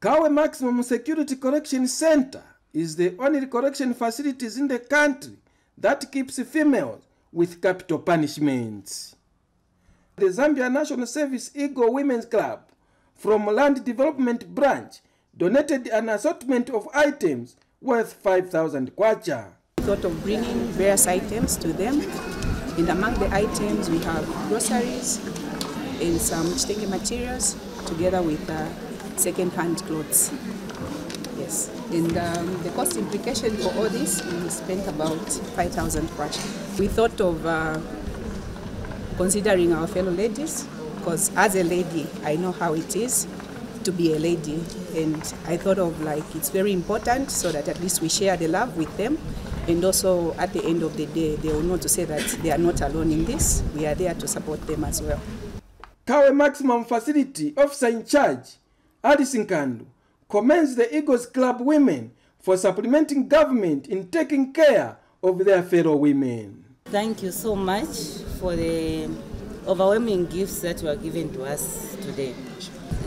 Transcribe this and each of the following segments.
Kabwe Maximum Security Correction Center is the only correction facilities in the country that keeps females with capital punishments. The Zambia National Service Eagle Women's Club from Land Development Branch donated an assortment of items worth 5,000 kwacha. Thought of bringing various items to them. And among the items, we have groceries and some chitenge materials together with uh, second-hand clothes. Yes. And um, the cost implication for all this, we spent about 5,000 kwacha. We thought of uh, considering our fellow ladies, because as a lady, I know how it is to be a lady. And I thought of like it's very important so that at least we share the love with them. And also at the end of the day, they will know to say that they are not alone in this. We are there to support them as well. Kabwe Maximum Facility Officer in Charge, Alice Nkandu, commends the Eagles Club women for supplementing government in taking care of their fellow women. Thank you so much for the overwhelming gifts that were given to us today.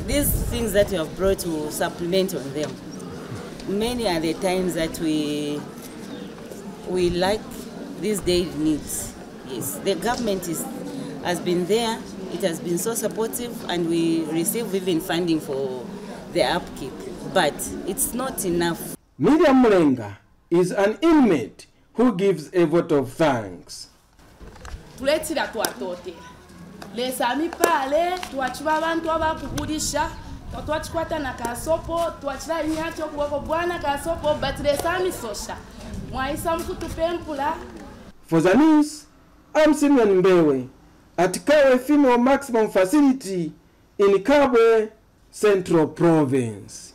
These things that you have brought to supplement on them. Many are the times that we we lack these daily needs. Yes, the government is has been there. It has been so supportive, and we receive even funding for the upkeep. But it's not enough. Miriam Mulenga is an inmate who gives a vote of thanks. tuletira twatotera lesami pale twachiva vantu avakukulisha twatwachikwata na kasopo twachira inyacho kuwako bwana kasopo but lesami sosha mwaisa mkutupempula For the news, I'm Simeon Mbewe at Kawe Female Maximum Facility in Kabwe Central Province.